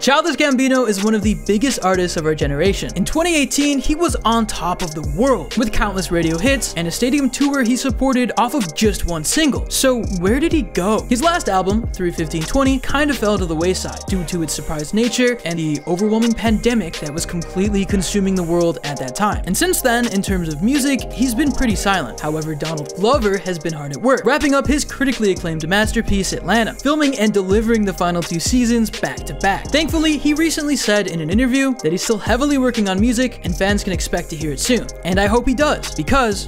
Childish Gambino is one of the biggest artists of our generation. In 2018, he was on top of the world with countless radio hits and a stadium tour he supported off of just one single. So where did he go? His last album, 31520, kind of fell to the wayside due to its surprise nature and the overwhelming pandemic that was completely consuming the world at that time. And since then, in terms of music, he's been pretty silent. However, Donald Glover has been hard at work, wrapping up his critically acclaimed masterpiece, Atlanta, filming and delivering the final two seasons back to back. Thankfully, he recently said in an interview that he's still heavily working on music and fans can expect to hear it soon. And I hope he does, because